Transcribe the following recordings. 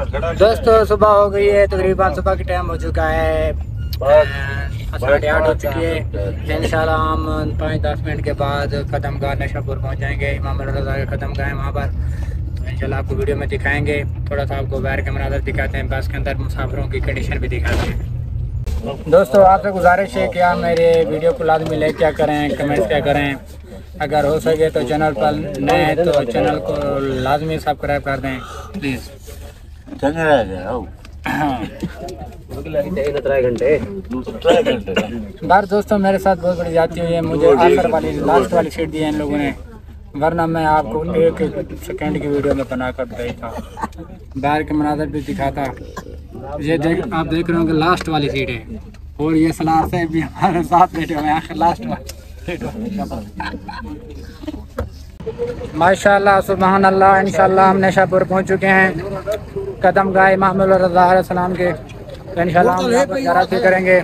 दोस्तों सुबह हो गई है, तकरीबन सुबह के टाइम हो चुका है। साढ़े आठ हो चुकी है। इंशाल्लाह हम पाँच दस मिनट के बाद कदम गाह नशापुर पहुँच जाएँगे इमाम रजा के कदम गाह वहाँ पर। तो इंशाल्लाह आपको वीडियो में दिखाएँगे। थोड़ा सा आपको बाहर के मनाजर दिखाते हैं। बस के अंदर मुसाफिरों की कंडीशन भी दिखाते हैं। दोस्तों, आपसे गुजारिश है कि आप मेरे वीडियो को लाजमी लाइक क्या करें कमेंट क्या करें। अगर हो सके तो चैनल पर नए हैं तो चैनल को लाजमी सब्सक्राइब कर दें। प्लीज़ बार दोस्तों मेरे साथ बहुत बड़ी जाती हुई है। मुझे आखिर वाली लास्ट वाली सीट दी है इन लोगों ने। वरना मैं आपको एक एक सेकंड की वीडियो में बना कर दे था बाहर के मनाजर भी दिखाता। ये देख आप देख रहे होंगे लास्ट वाली सीट है। और ये सलार से भी हमारे साथ बैठे हुए हैं आखिर लास्ट वाली। माशाल्लाह सुबहान अल्लाह इंशाल्लाह हम नशापुर पहुँच चुके हैं। कदम गाय महमूद रजा के। तो ज़्यारत भी करेंगे।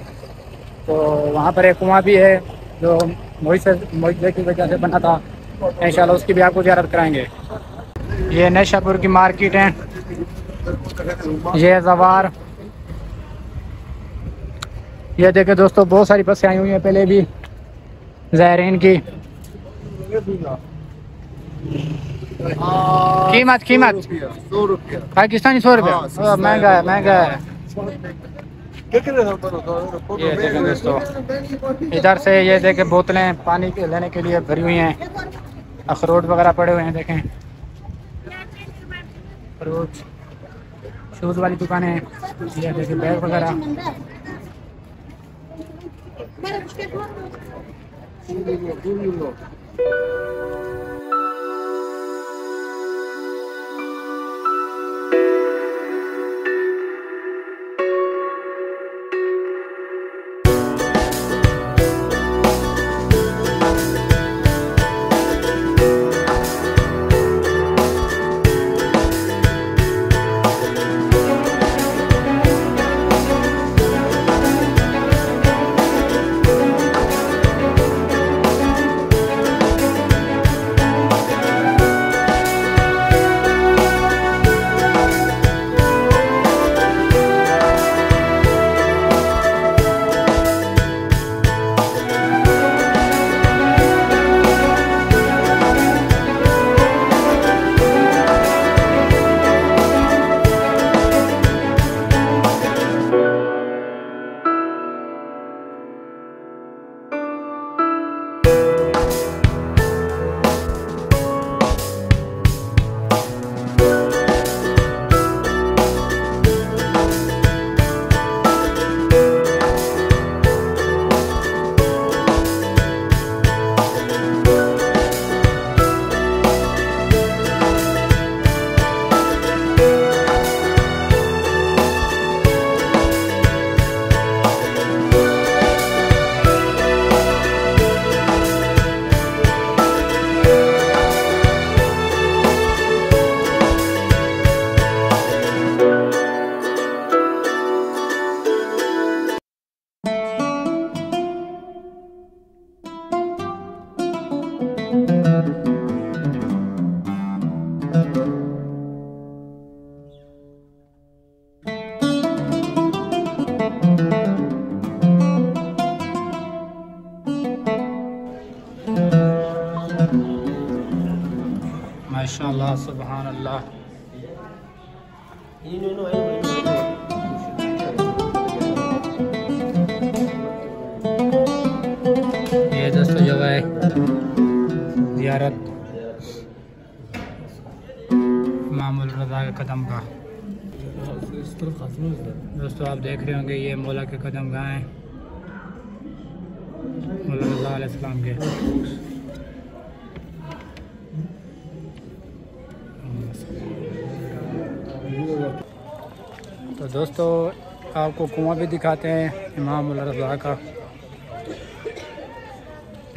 तो वहाँ पर एक कुआँ भी है, जो मोहित मोहित की वजह से बना था। इंशाल्लाह उसकी भी आपको ज़्यारत कराएँगे। ये नशापुर की मार्केट है। ये जवार। ये देखे दोस्तों, बहुत सारी बसें आई हुई हैं पहले भी। जहरीन की। कीमत कीमत सौ रुपया पाकिस्तानी सौ रुपया महँगा है महँगा है क्या कर रहे हो ये देखें दोस्तों इधर से ये देखें बोतलें पानी के लेने के लिए भरी हुई हैं। अखरोट वगैरह पड़े हुए हैं देखें। अखरोट शूज़ वाली दुकानें हैं ये देखें बैग वगैरह। सुबहान अल्लाह ये दोस्तों जो है जियारत। मामूल रजा के कदम का। दोस्तों, आप देख रहे होंगे, ये मौला के कदम गाह हैं? मौला रजा के। तो दोस्तों, आपको कुआँ भी दिखाते हैं, इमाम रजा का।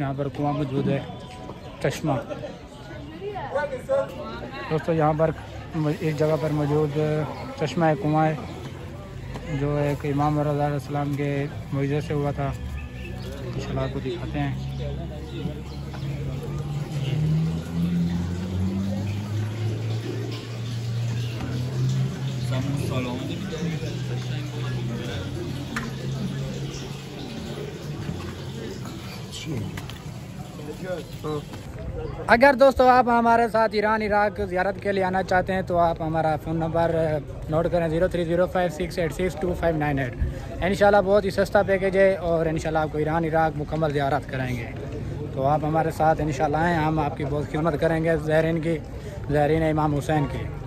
यहाँ पर कुआँ मौजूद है, चश्मा। दोस्तों, यहाँ पर एक जगह पर मौजूद चश्मा है, कुआँ है, जो एक इमाम रजा के मुजर से हुआ था। इंशाल्लाह आपको दिखाते हैं। अगर दोस्तों आप हमारे साथ ईरान, इराक ज़्यारत के लिए आना चाहते हैं तो आप हमारा फ़ोन नंबर नोट करें zero three zero five six eight six two five nine eight. इन बहुत ही सस्ता पैकेज है और इन आपको ईरान, इराक मुकम्मल ज़्यारत कराएँगे तो आप हमारे साथ इन आएँ, हम आपकी बहुत खिदमत करेंगे जहरीन की, जहरीन इमाम हुसैन की।